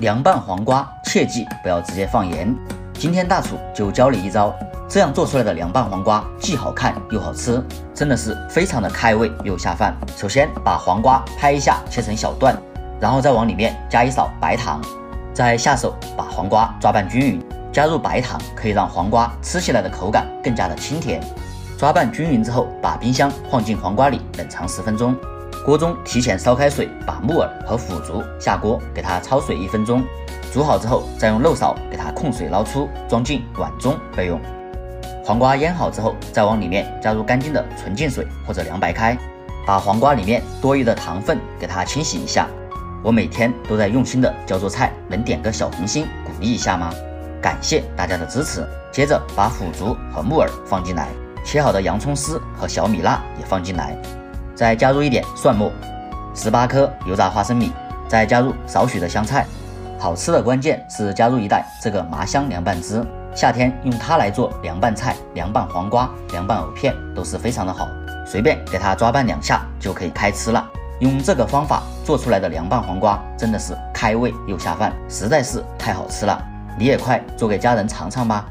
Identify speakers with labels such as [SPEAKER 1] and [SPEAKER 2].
[SPEAKER 1] 凉拌黄瓜切记不要直接放盐。今天大厨就教你一招，这样做出来的凉拌黄瓜既好看又好吃，真的是非常的开胃又下饭。首先把黄瓜拍一下，切成小段，然后再往里面加一勺白糖，再下手把黄瓜抓拌均匀。加入白糖可以让黄瓜吃起来的口感更加的清甜。抓拌均匀之后，把冰箱放进黄瓜里冷藏十分钟。锅中提前烧开水，把木耳和腐竹下锅，给它焯水一分钟。煮好之后，再用漏勺给它控水捞出，装进碗中备用。黄瓜腌好之后，再往里面加入干净的纯净水或者凉白开，把黄瓜里面多余的糖分给它清洗一下。我每天都在用心的教做菜，能点个小红心鼓励一下吗？感谢大家的支持。接着把腐竹和木耳放进来，切好的洋葱丝和小米辣也放进来，再加入一点蒜末，十八颗油炸花生米，再加入少许的香菜。好吃的关键是加入一袋这个麻香凉拌汁，夏天用它来做凉拌菜、凉拌黄瓜、凉拌藕片都是非常的好。随便给它抓拌两下就可以开吃了。用这个方法做出来的凉拌黄瓜真的是开胃又下饭，实在是太好吃了。你也快做给家人尝尝吧。